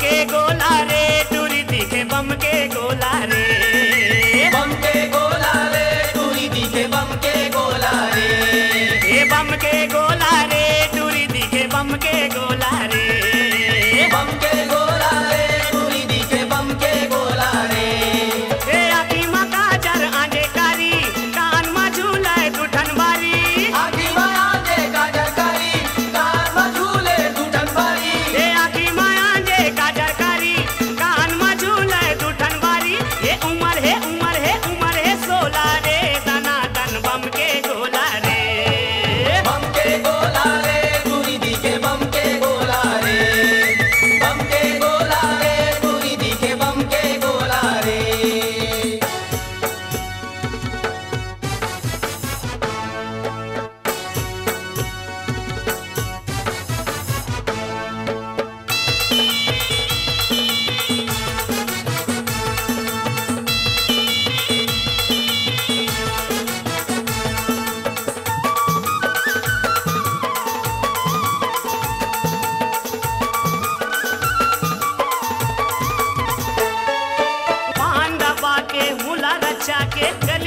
que go கேட்க